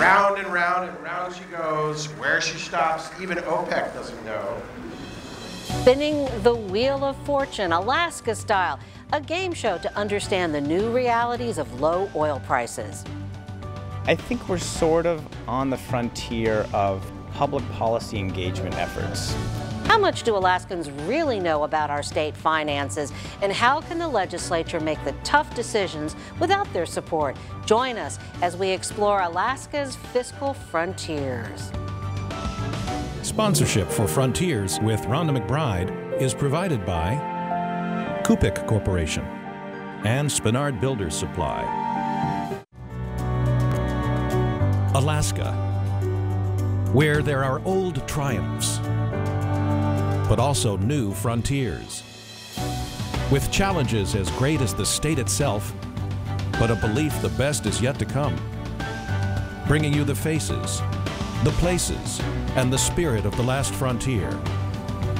Round and round and round she goes. Where she stops, even OPEC doesn't know. Spinning the Wheel of Fortune, Alaska style, a game show to understand the new realities of low oil prices. I think we're sort of on the frontier of public policy engagement efforts. How much do Alaskans really know about our state finances, and how can the legislature make the tough decisions without their support? Join us as we explore Alaska's fiscal frontiers. Sponsorship for Frontiers with Rhonda McBride is provided by Kuukpik Corporation and Spenard Builders Supply. Alaska, where there are old triumphs, but also new frontiers. With challenges as great as the state itself, but a belief the best is yet to come. Bringing you the faces, the places, and the spirit of the last frontier.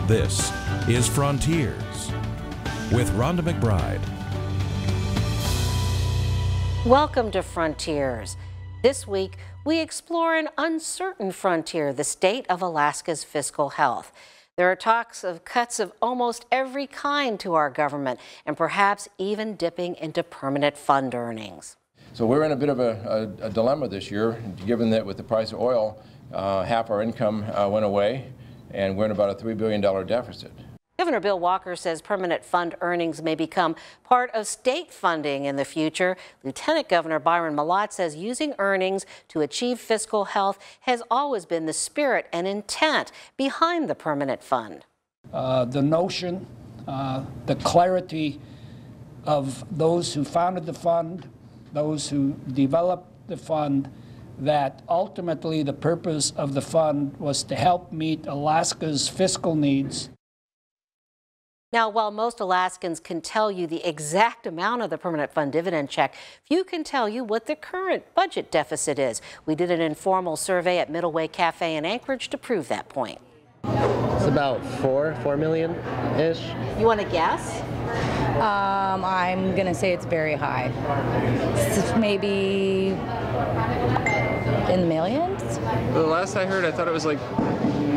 This is Frontiers with Rhonda McBride. Welcome to Frontiers. This week, we explore an uncertain frontier, the state of Alaska's fiscal health. There are talks of cuts of almost every kind to our government and perhaps even dipping into permanent fund earnings. So we're in a bit of a, a, a dilemma this year, given that with the price of oil, uh, half our income uh, went away, and we're in about a $3 billion deficit. Governor Bill Walker says permanent fund earnings may become part of state funding in the future. Lieutenant Governor Byron Mallott says using earnings to achieve fiscal health has always been the spirit and intent behind the permanent fund. Uh, the notion, uh, the clarity of those who founded the fund, those who developed the fund, that ultimately the purpose of the fund was to help meet Alaska's fiscal needs now, while most Alaskans can tell you the exact amount of the permanent fund dividend check, few can tell you what the current budget deficit is. We did an informal survey at Middle Way Cafe in Anchorage to prove that point. It's about four, four million ish. You want to guess? Um, I'm going to say it's very high. It's maybe in the millions? The last I heard, I thought it was like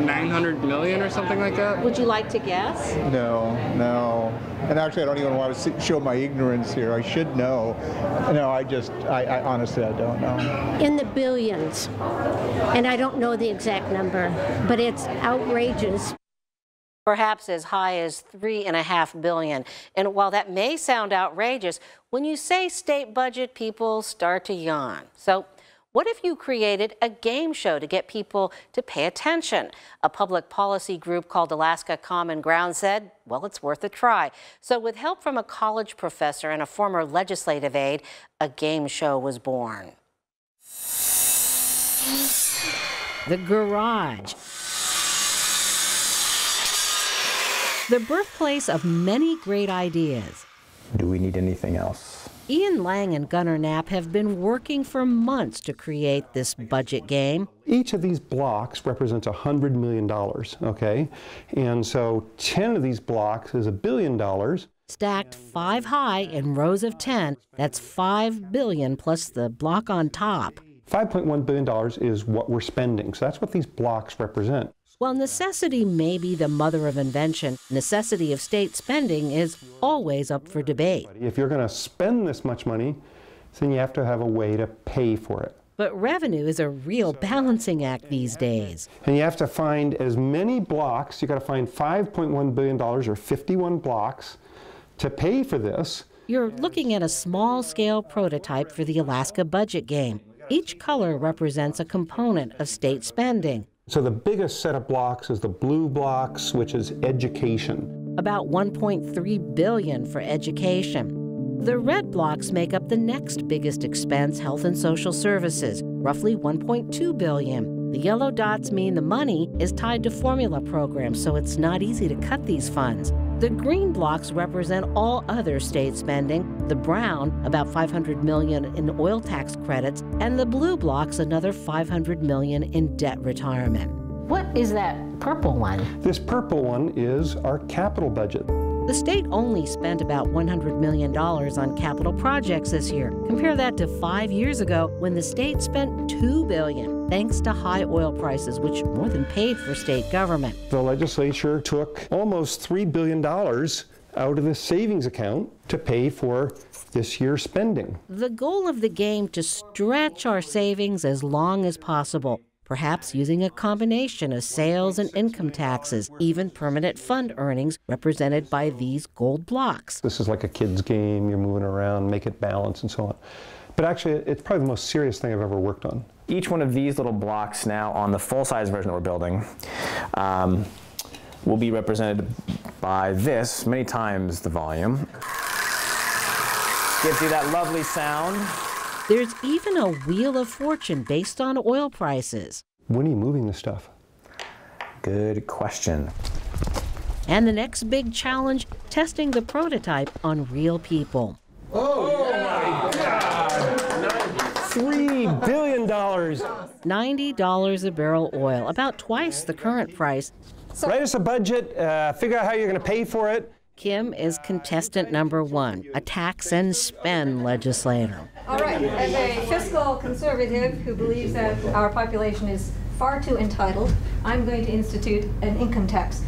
900 million or something like that. Would you like to guess? No, no. And actually, I don't even want to show my ignorance here. I should know. No, I just, I, I honestly, I don't know. In the billions. And I don't know the exact number, but it's outrageous perhaps as high as three and a half billion. And while that may sound outrageous, when you say state budget, people start to yawn. So what if you created a game show to get people to pay attention? A public policy group called Alaska Common Ground said, well, it's worth a try. So with help from a college professor and a former legislative aide, a game show was born. The Garage. The birthplace of many great ideas. Do we need anything else? Ian Laing and Gunnar Knapp have been working for months to create this budget game. Each of these blocks represents $100 million, okay? And so 10 of these blocks is a billion dollars. Stacked five high in rows of 10, that's 5 billion plus the block on top. $5.1 billion is what we're spending, so that's what these blocks represent. While necessity may be the mother of invention, necessity of state spending is always up for debate. If you're going to spend this much money, then you have to have a way to pay for it. But revenue is a real balancing act these days. And you have to find as many blocks, you've got to find $5.1 billion or 51 blocks to pay for this. You're looking at a small scale prototype for the Alaska budget game. Each color represents a component of state spending. So the biggest set of blocks is the blue blocks, which is education. About 1.3 billion for education. The red blocks make up the next biggest expense, health and social services, roughly 1.2 billion. The yellow dots mean the money is tied to formula programs, so it's not easy to cut these funds. The green blocks represent all other state spending, the brown about 500 million in oil tax credits, and the blue blocks another 500 million in debt retirement. What is that purple one? This purple one is our capital budget. The state only spent about $100 million on capital projects this year. Compare that to five years ago when the state spent 2 billion, thanks to high oil prices, which more than paid for state government. The legislature took almost $3 billion out of the savings account to pay for this year's spending. The goal of the game to stretch our savings as long as possible perhaps using a combination of sales and income taxes, even permanent fund earnings represented by these gold blocks. This is like a kid's game. You're moving around, make it balance, and so on. But actually, it's probably the most serious thing I've ever worked on. Each one of these little blocks now on the full-size version that we're building um, will be represented by this many times the volume. Gives you that lovely sound. There's even a wheel of fortune based on oil prices. When are you moving the stuff? Good question. And the next big challenge testing the prototype on real people. Oh, my God! Three billion dollars. $90 a barrel oil, about twice the current price. So, Write us a budget, uh, figure out how you're going to pay for it. Kim is contestant number one, a tax and spend legislator. All right, as a fiscal conservative who believes that our population is far too entitled, I'm going to institute an income tax.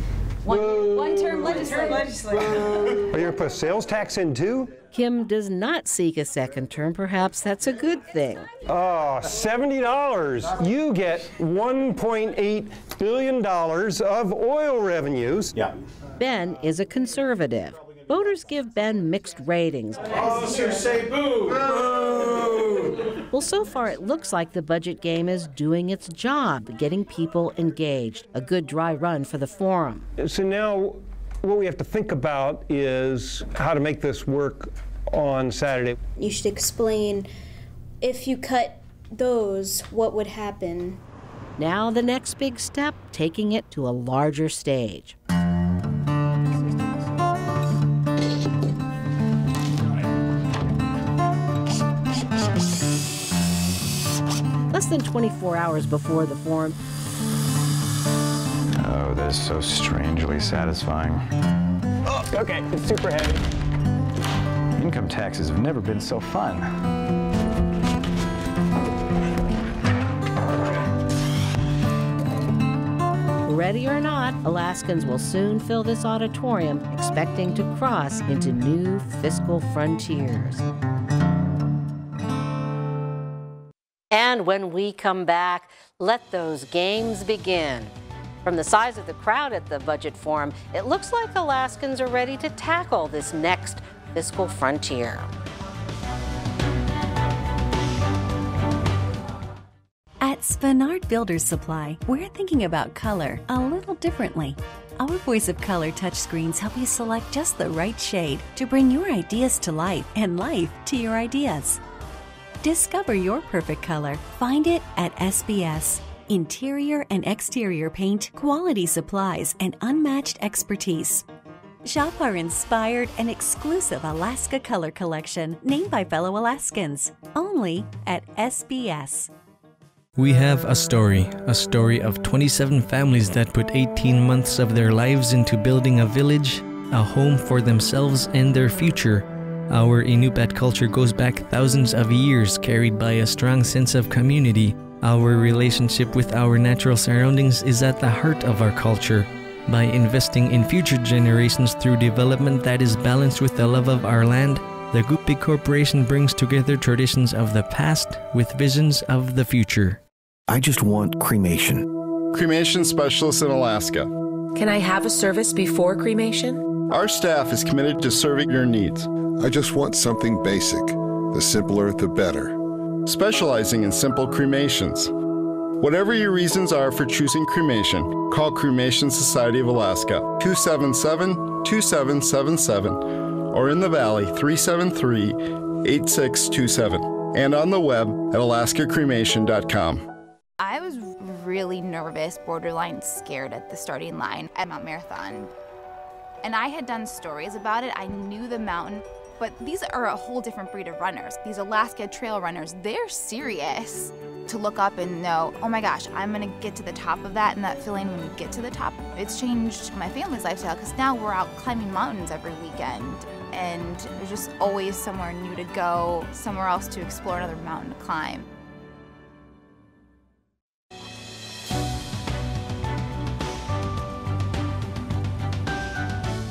One, one term legislator. Are you going to put a sales tax in too? Kim does not seek a second term. Perhaps that's a good thing. Oh, $70. You get $1.8 billion of oil revenues. Yeah. Ben is a conservative. Voters give Ben mixed ratings. Officers say boo! Boo! Well, so far it looks like the budget game is doing its job, getting people engaged. A good dry run for the forum. So now what we have to think about is how to make this work on Saturday. You should explain if you cut those, what would happen. Now, the next big step taking it to a larger stage. Less than 24 hours before the forum. Oh, that is so strangely satisfying. Oh, okay, it's super heavy. Income taxes have never been so fun. Ready or not, Alaskans will soon fill this auditorium, expecting to cross into new fiscal frontiers. And when we come back, let those games begin. From the size of the crowd at the budget forum, it looks like Alaskans are ready to tackle this next fiscal frontier. At Spenard Builders Supply, we're thinking about color a little differently. Our Voice of Color touchscreens help you select just the right shade to bring your ideas to life and life to your ideas. Discover your perfect color. Find it at SBS. Interior and exterior paint, quality supplies, and unmatched expertise. Shop our inspired and exclusive Alaska Color Collection, named by fellow Alaskans, only at SBS. We have a story, a story of 27 families that put 18 months of their lives into building a village, a home for themselves and their future. Our Inupiat culture goes back thousands of years, carried by a strong sense of community. Our relationship with our natural surroundings is at the heart of our culture. By investing in future generations through development that is balanced with the love of our land, the Kuukpik Corporation brings together traditions of the past with visions of the future. I just want cremation. Cremation specialist in Alaska. Can I have a service before cremation? Our staff is committed to serving your needs. I just want something basic. The simpler, the better. Specializing in simple cremations. Whatever your reasons are for choosing cremation, call Cremation Society of Alaska 277 2777 or in the Valley 373 8627 and on the web at alaskacremation.com. I was really nervous, borderline scared at the starting line at Mount Marathon. And I had done stories about it. I knew the mountain, but these are a whole different breed of runners. These Alaska trail runners, they're serious. to look up and know, oh my gosh, I'm gonna get to the top of that, and that feeling when you get to the top, it's changed my family's lifestyle because now we're out climbing mountains every weekend, and there's just always somewhere new to go, somewhere else to explore, another mountain to climb.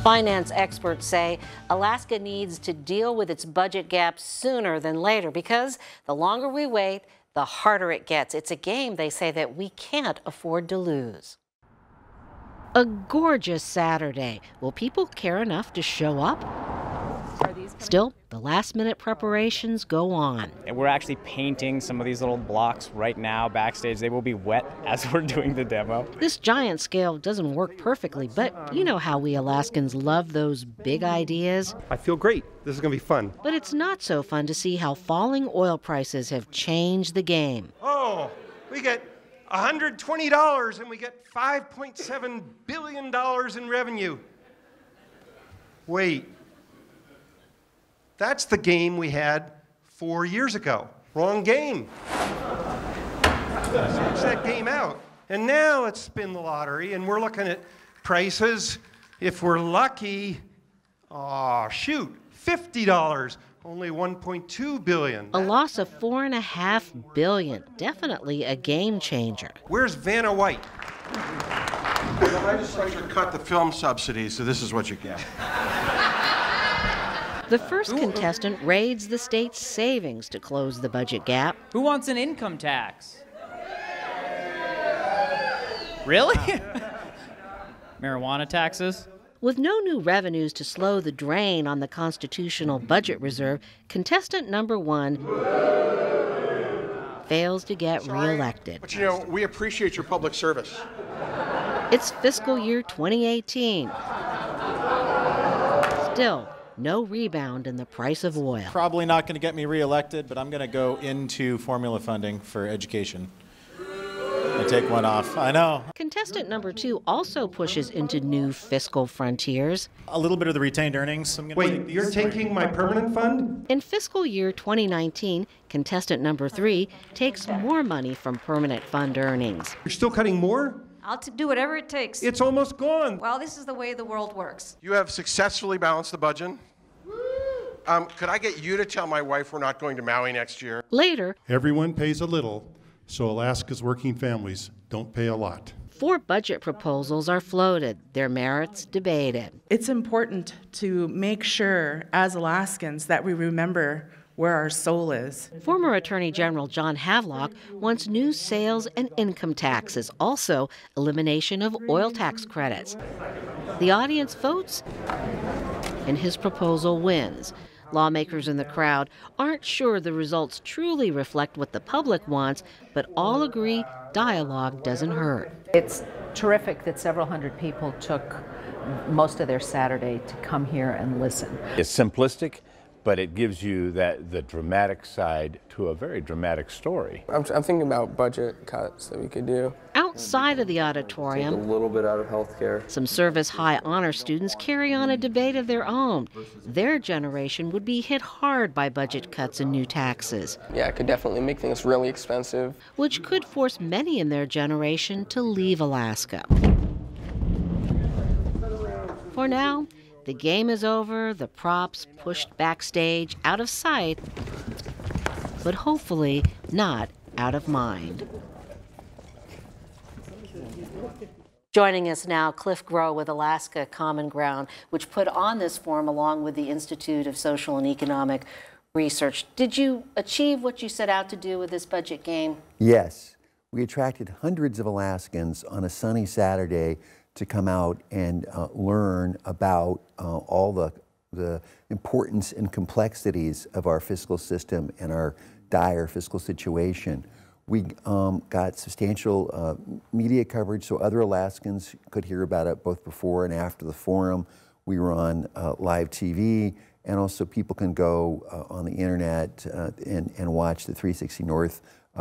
Finance experts say Alaska needs to deal with its budget gap sooner than later because the longer we wait, the harder it gets. It's a game they say that we can't afford to lose. A gorgeous Saturday. Will people care enough to show up? Still, the last minute preparations go on. And we're actually painting some of these little blocks right now backstage. They will be wet as we're doing the demo. This giant scale doesn't work perfectly, but you know how we Alaskans love those big ideas. I feel great. This is going to be fun. But it's not so fun to see how falling oil prices have changed the game. Oh, we get $120 and we get $5.7 billion in revenue. Wait. That's the game we had four years ago. Wrong game. Switch that game out. And now let's spin the lottery, and we're looking at prices. If we're lucky, oh, shoot, $50. Only 1.2 billion. A loss of four and a half billion. Definitely a game changer. Where's Vanna White? The legislature cut the film subsidies, so this is what you get. The first contestant raids the state's savings to close the budget gap. Who wants an income tax? Really? Marijuana taxes? With no new revenues to slow the drain on the constitutional budget reserve, contestant number one fails to get reelected. But you know, we appreciate your public service. It's fiscal year 2018. Still, no rebound in the price of oil. Probably not going to get me reelected, but I'm going to go into formula funding for education. I take one off. I know. Contestant number two also pushes into new fiscal frontiers. A little bit of the retained earnings. I'm Wait, take you're taking my permanent fund? In fiscal year 2019, contestant number three takes more money from permanent fund earnings. You're still cutting more? I'll t- do whatever it takes. It's almost gone. Well, this is the way the world works. You have successfully balanced the budget. Um, could I get you to tell my wife we're not going to Maui next year? Later, Everyone pays a little, so Alaska's working families don't pay a lot. four budget proposals are floated, their merits debated. It's important to make sure, as Alaskans, that we remember where our soul is. Former Attorney General John Havelock wants new sales and income taxes, also elimination of oil tax credits. The audience votes, and his proposal wins. Lawmakers in the crowd aren't sure the results truly reflect what the public wants, but all agree dialogue doesn't hurt. It's terrific that several hundred people took most of their Saturday to come here and listen. It's simplistic, but it gives you that the dramatic side to a very dramatic story. I'm, I'm thinking about budget cuts that we could do. Outside of the Take a little bit out of healthcare. some Service High honor students carry on a debate of their own. Their generation would be hit hard by budget cuts and new taxes, Yeah, it could definitely make things really expensive. which could force many in their generation to leave Alaska. For now, the game is over, the props pushed backstage, out of sight, but hopefully not out of mind. Joining us now, Cliff Groh with Alaska Common Ground, which put on this forum along with the Institute of Social and Economic Research. Did you achieve what you set out to do with this budget game? Yes. We attracted hundreds of Alaskans on a sunny Saturday to come out and uh, learn about uh, all the, the importance and complexities of our fiscal system and our dire fiscal situation. We um, got substantial uh, media coverage so other Alaskans could hear about it both before and after the forum. We were on uh, live TV, and also people can go uh, on the internet uh, and, and watch the 360 North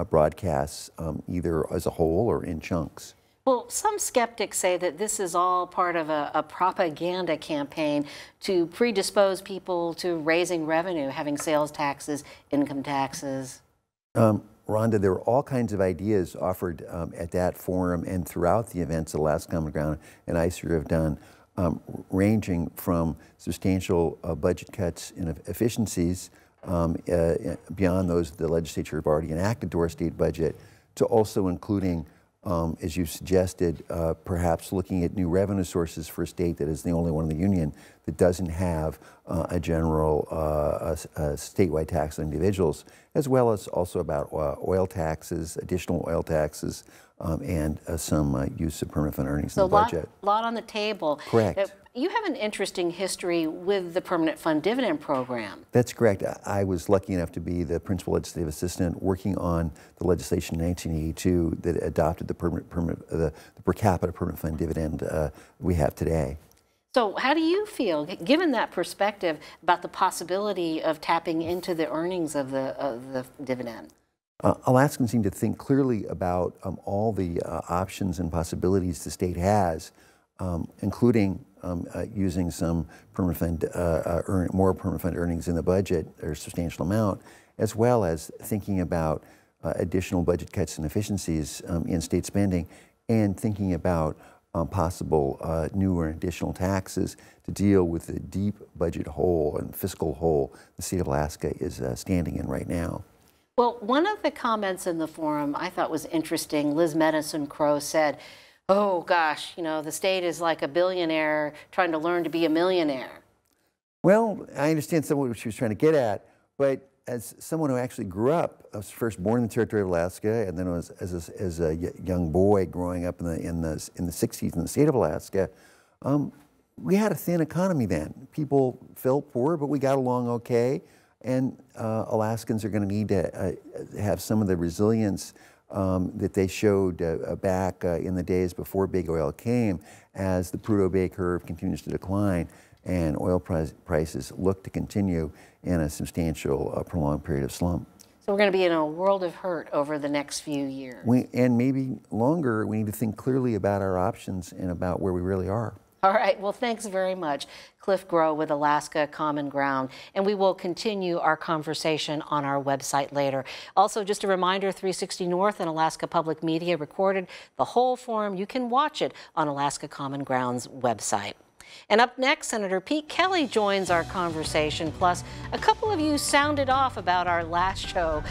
broadcasts um, either as a whole or in chunks. Well, some skeptics say that this is all part of a, a, propaganda campaign to predispose people to raising revenue, having sales taxes, income taxes. Um, Rhonda, there were all kinds of ideas offered um, at that forum and throughout the events that Alaska Common Ground and ISER have done, um, ranging from substantial uh, budget cuts and efficiencies um, uh, beyond those the legislature have already enacted to our state budget, to also including um, as you suggested, uh, perhaps looking at new revenue sources for a state that is the only one in the union that doesn't have uh, a general uh, a, a statewide tax on individuals, as well as also about uh, oil taxes, additional oil taxes, um, and uh, some uh, use of permanent fund earnings so in the lot, budget. lot on the table. Correct. you have an interesting history with the permanent fund dividend program. That's correct. I was lucky enough to be the principal legislative assistant working on the legislation in 1982 that adopted the, permanent, permanent, uh, the, the per capita permanent fund dividend uh, we have today. So, how do you feel, given that perspective, about the possibility of tapping into the earnings of the, of the dividend? Uh, Alaskans seem to think clearly about um, all the uh, options and possibilities the state has, um, including um, uh, using some permanent fund, uh, uh, earn, more permanent fund earnings in the budget, or a substantial amount, as well as thinking about uh, additional budget cuts and efficiencies um, in state spending, and thinking about um, possible new or additional taxes to deal with the deep budget hole and fiscal hole the state of Alaska is standing in right now. Well, one of the comments in the forum I thought was interesting. Liz Medicine Crow said, oh gosh, you know, the state is like a billionaire trying to learn to be a millionaire. Well, I understand some of what she was trying to get at, but as someone who actually grew up, I was first born in the territory of Alaska, and then was, as, a, as a young boy growing up in the, in the, in the 60s in the state of Alaska, um, we had a thin economy then. People felt poor, but we got along okay. And uh, Alaskans are going to need to uh, have some of the resilience um, that they showed uh, uh back uh, in the days before big oil came as the Prudhoe Bay curve continues to decline and oil price, prices look to continue in a substantial, uh, prolonged period of slump. So we're going to be in a world of hurt over the next few years. We, and maybe longer, we need to think clearly about our options and about where we really are. All right. Well, thanks very much, Cliff Groh with Alaska Common Ground. And we will continue our conversation on our website later. Also, just a reminder 360 North and Alaska Public Media recorded the whole forum. You can watch it on Alaska Common Ground's website. And up next, Senator Pete Kelly joins our conversation. Plus, a couple of you sounded off about our last show,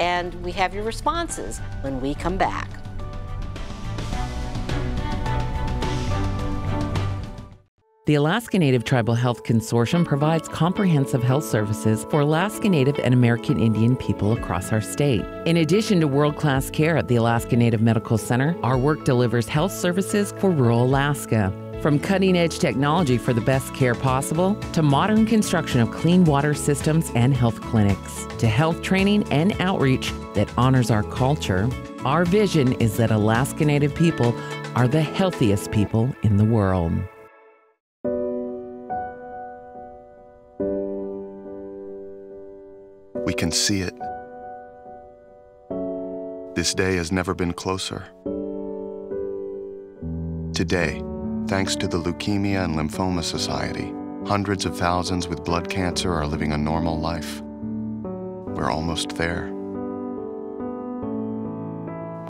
and we have your responses when we come back. The Alaska Native Tribal Health Consortium provides comprehensive health services for Alaska Native and American Indian people across our state. In addition to world class care at the Alaska Native Medical Center, our work delivers health services for rural Alaska. From cutting edge technology for the best care possible, to modern construction of clean water systems and health clinics, to health training and outreach that honors our culture, our vision is that Alaska Native people are the healthiest people in the world. Can see it. This day has never been closer. Today, Thanks to the Leukemia and Lymphoma Society, hundreds of thousands with blood cancer are living a normal life. We're almost there.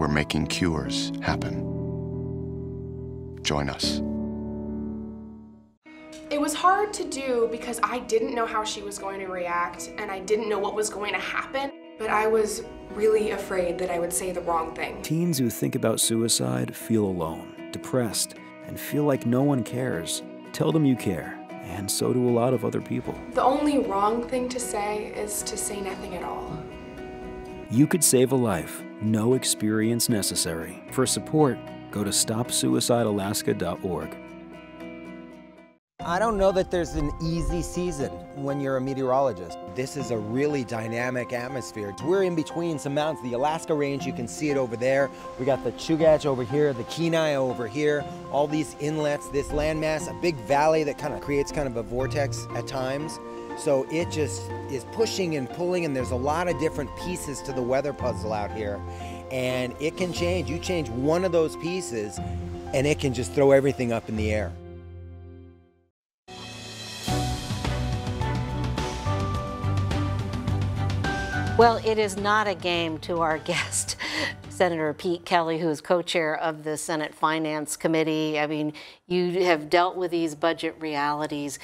We're making cures happen. Join us. It was hard to do because I didn't know how she was going to react and I didn't know what was going to happen, but I was really afraid that I would say the wrong thing. Teens who think about suicide feel alone, depressed, and feel like no one cares, tell them you care, and so do a lot of other people. The only wrong thing to say is to say nothing at all. You could save a life, no experience necessary. For support, go to stopsuicidealaska.org. I don't know that there's an easy season when you're a meteorologist. This is a really dynamic atmosphere. We're in between some mountains. The Alaska Range, you can see it over there. We got the Chugach over here, the Kenai over here, all these inlets, this landmass, a big valley that kind of creates kind of a vortex at times. So it just is pushing and pulling, and there's a lot of different pieces to the weather puzzle out here. And it can change. You change one of those pieces, and it can just throw everything up in the air. Well, it is not a game to our guest, Senator Pete Kelly, who is co chair of the Senate Finance Committee. I mean, you have dealt with these budget realities.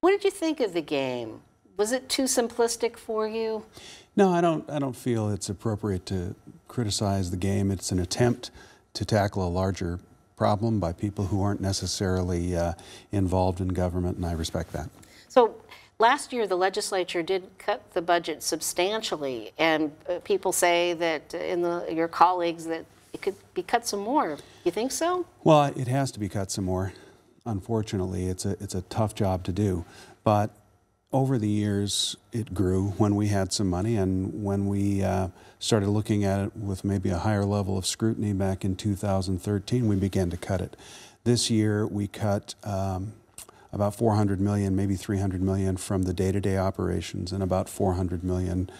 What did you think of the game? Was it too simplistic for you? No, I don't. I don't feel it's appropriate to criticize the game. It's an attempt to tackle a larger problem by people who aren't necessarily uh, involved in government, and I respect that. So last year, the legislature did cut the budget substantially, and uh, people say that uh, in the, your colleagues that it could be cut some more. You think so? Well, it has to be cut some more. Unfortunately, it's a it's a tough job to do, but over the years, it grew when we had some money and when we uh, started looking at it with maybe a higher level of scrutiny back in 2013, we began to cut it. This year, we cut um, about 400 million, maybe 300 million from the day-to-day operations and about 400 million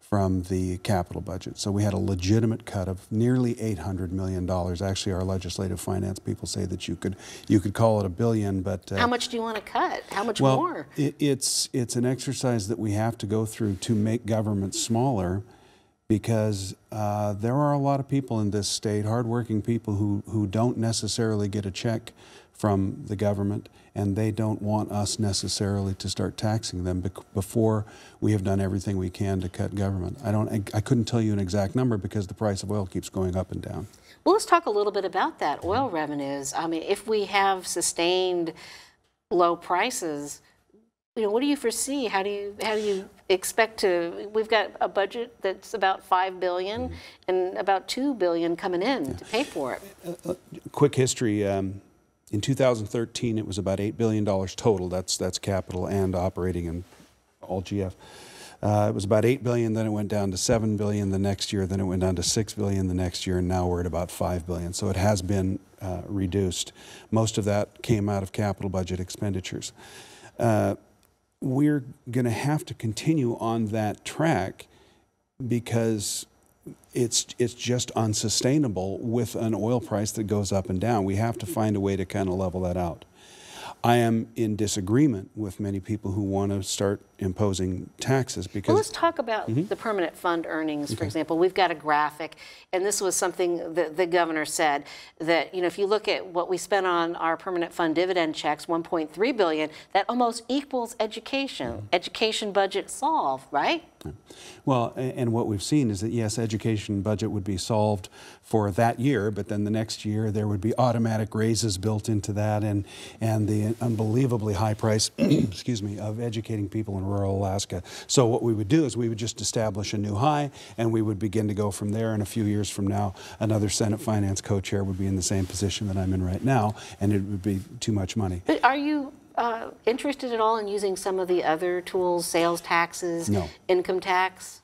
from the capital budget. So we had a legitimate cut of nearly $800 million. Actually, our legislative finance people say that you could you could call it a billion, but uh, How much do you want to cut? How much well, more? It, it's it's an exercise that we have to go through to make government smaller, because uh, there are a lot of people in this state, hardworking people who who don't necessarily get a check from the government, and they don't want us necessarily to start taxing them bec- before we have done everything we can to cut government. I don't. I, I couldn't tell you an exact number because the price of oil keeps going up and down. Well, let's talk a little bit about that oil revenues. I mean, if we have sustained low prices, you know, what do you foresee? How do you how do you expect to? We've got a budget that's about five billion mm-hmm. and about two billion coming in to pay for it. Uh, uh, quick history. Um, in 2013, it was about $8 billion total. That's, that's capital and operating and all GF. Uh, it was about 8 billion, then it went down to 7 billion the next year, then it went down to 6 billion the next year, and now we're at about 5 billion. So it has been uh, reduced. Most of that came out of capital budget expenditures. Uh, we're going to have to continue on that track because it's it's just unsustainable with an oil price that goes up and down. We have to find a way to kind of level that out. I am in disagreement with many people who want to start imposing taxes because. Well, let's talk about Mhm. the permanent fund earnings, for Okay. example. We've got a graphic, and this was something that the governor said that you know if you look at what we spent on our permanent fund dividend checks, 1.3 billion, that almost equals education. Mm-hmm. Education budget solved, right? Well, and what we've seen is that yes, education budget would be solved for that year, but then the next year there would be automatic raises built into that, and and the unbelievably high price, excuse me, of educating people in rural Alaska. So what we would do is we would just establish a new high, and we would begin to go from there. And a few years from now, another Senate Finance co-chair would be in the same position that I'm in right now, and it would be too much money. But are you uh, interested at all in using some of the other tools, sales taxes, No. income tax?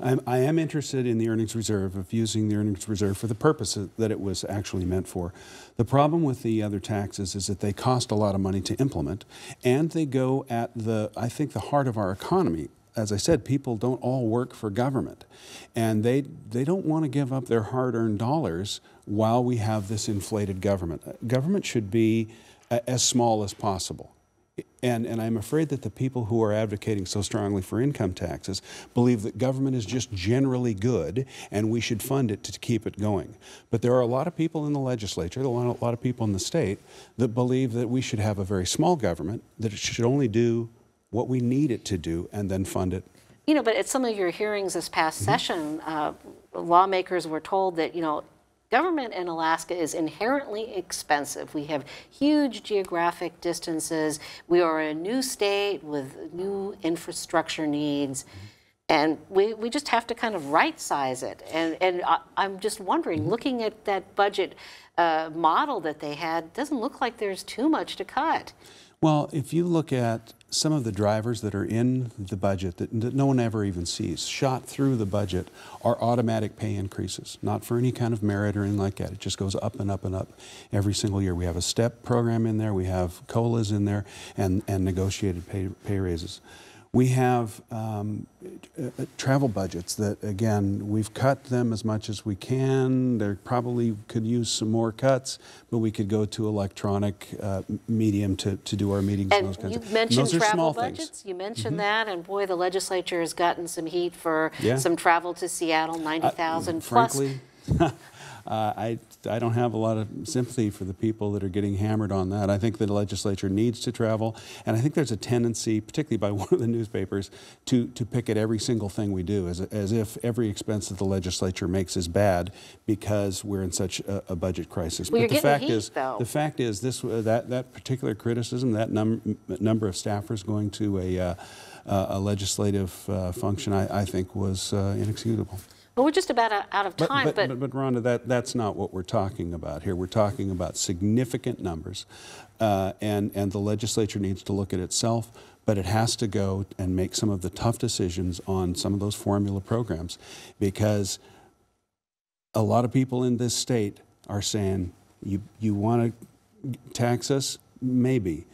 I'm, I am interested in the earnings reserve, of using the earnings reserve for the purpose that it was actually meant for. The problem with the other taxes is that they cost a lot of money to implement, and they go at the, I think, the heart of our economy. As I said, people don't all work for government, and they, they don't want to give up their hard-earned dollars while we have this inflated government. Government should be as small as possible. And, and I'm afraid that the people who are advocating so strongly for income taxes believe that government is just generally good and we should fund it to keep it going. But there are a lot of people in the legislature, a lot, a lot of people in the state that believe that we should have a very small government, that it should only do what we need it to do and then fund it You know, but at some of your hearings this past Mm-hmm. session, uh, lawmakers were told that, you know, government in Alaska is inherently expensive. We have huge geographic distances. We are a new state with new infrastructure needs. And we, we just have to kind of right size it. And, and I, I'm just wondering, looking at that budget uh, model that they had, doesn't look like there's too much to cut. Well, if you look at some of the drivers that are in the budget that, that no one ever even sees, shot through the budget, are automatic pay increases, not for any kind of merit or anything like that. It just goes up and up and up every single year. We have a STEP program in there, we have COLAs in there, and, and negotiated pay, pay raises. We have um, uh, uh, travel budgets that, again, we've cut them as much as we can. There probably could use some more cuts, but we could go to electronic uh, medium to, to do our meetings and, and those kinds you of mentioned travel budgets. Things. You mentioned Mhm. that, and boy, the legislature has gotten some heat for Yeah. some travel to Seattle, 90,000 plus. Frankly, uh, I, I don't have a lot of sympathy for the people that are getting hammered on that. I think the legislature needs to travel, and I think there's a tendency, particularly by one of the newspapers, to, to pick at every single thing we do, as, as if every expense that the legislature makes is bad because we're in such a, a budget crisis. Well, but the fact heat, is, though. the fact is, this uh, that that particular criticism, that num number of staffers going to a uh, uh, a legislative uh, function, I, I think was uh, inexcusable. Well, we're just about out- of time, but, but, but, but Rhonda, that, that's not what we're talking about here. We're talking about significant numbers, uh, and, and the legislature needs to look at itself, but it has to go and make some of the tough decisions on some of those formula programs because a lot of people in this state are saying, you, you want to tax us? Maybe.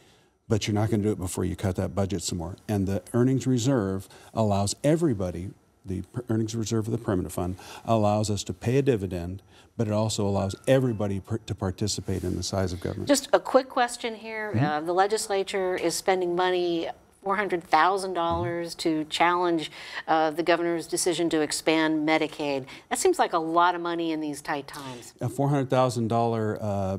But you're not going to do it before you cut that budget some more. And the earnings reserve allows everybody, the earnings reserve of the permanent fund, allows us to pay a dividend, but it also allows everybody per- to participate in the size of government. just a quick question here. Mm-hmm. Uh, the legislature is spending money. $400,000 to challenge uh, the governor's decision to expand Medicaid. That seems like a lot of money in these tight times. a $400,000 uh,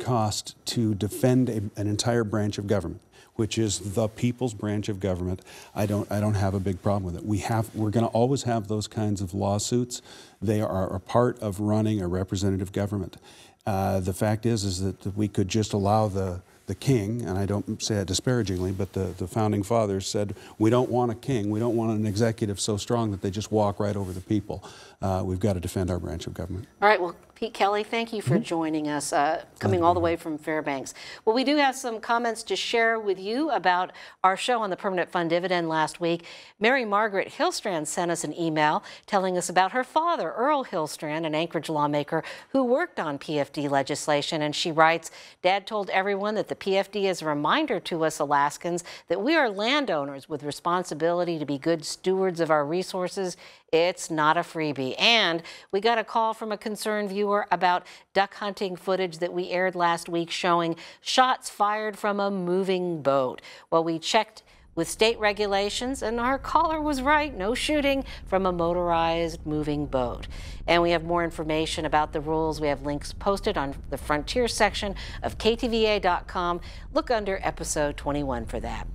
cost to defend a, an entire branch of government, which is the people's branch of government. I don't, I don't have a big problem with it. We have, we're going to always have those kinds of lawsuits. They are a part of running a representative government. Uh, the fact is, is that we could just allow the the king, and I don't say that disparagingly, but the, the founding fathers said, we don't want a king, we don't want an executive so strong that they just walk right over the people. Uh, we've got to defend our branch of government. All right, well, Pete Kelly, thank you for Mm-hmm. joining us, uh, coming all the way from Fairbanks. Well, we do have some comments to share with you about our show on the Permanent Fund Dividend last week. Mary Margaret Hillstrand sent us an email telling us about her father, Earl Hillstrand, an Anchorage lawmaker who worked on PFD legislation. And she writes, Dad told everyone that the PFD is a reminder to us Alaskans that we are landowners with responsibility to be good stewards of our resources. It's not a freebie. And we got a call from a concerned viewer about duck hunting footage that we aired last week showing shots fired from a moving boat. Well, we checked with state regulations, and our caller was right no shooting from a motorized moving boat. And we have more information about the rules. We have links posted on the Frontier section of KTVA.com. Look under episode 21 for that.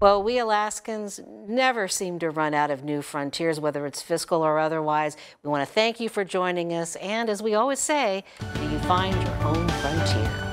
Well, we Alaskans never seem to run out of new frontiers, whether it's fiscal or otherwise. We want to thank you for joining us. And as we always say, you find your own frontier.